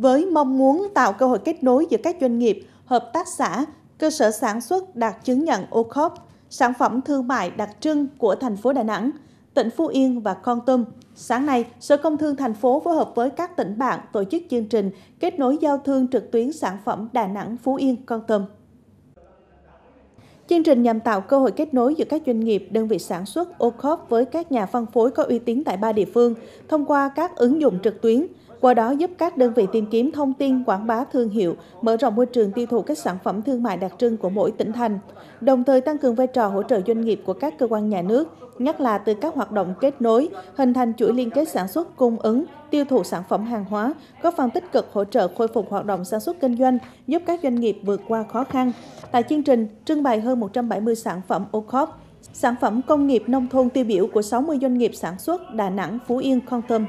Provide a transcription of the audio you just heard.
với mong muốn tạo cơ hội kết nối giữa các doanh nghiệp, hợp tác xã, cơ sở sản xuất đạt chứng nhận OCOP, sản phẩm thương mại đặc trưng của thành phố Đà Nẵng, tỉnh Phú Yên và Con Tum. Sáng nay, Sở Công Thương thành phố phối hợp với các tỉnh bạn tổ chức chương trình kết nối giao thương trực tuyến sản phẩm Đà Nẵng, Phú Yên, Con Tum. Chương trình nhằm tạo cơ hội kết nối giữa các doanh nghiệp, đơn vị sản xuất OCOP với các nhà phân phối có uy tín tại ba địa phương thông qua các ứng dụng trực tuyến, qua đó giúp các đơn vị tìm kiếm thông tin quảng bá thương hiệu, mở rộng môi trường tiêu thụ các sản phẩm thương mại đặc trưng của mỗi tỉnh thành, đồng thời tăng cường vai trò hỗ trợ doanh nghiệp của các cơ quan nhà nước, nhất là từ các hoạt động kết nối, hình thành chuỗi liên kết sản xuất, cung ứng, tiêu thụ sản phẩm hàng hóa, góp phần tích cực hỗ trợ khôi phục hoạt động sản xuất kinh doanh, giúp các doanh nghiệp vượt qua khó khăn. Tại chương trình, trưng bày hơn 170 sản phẩm OCOP, sản phẩm công nghiệp nông thôn tiêu biểu của 60 doanh nghiệp sản xuất Đà Nẵng, Phú Yên, Con Tum.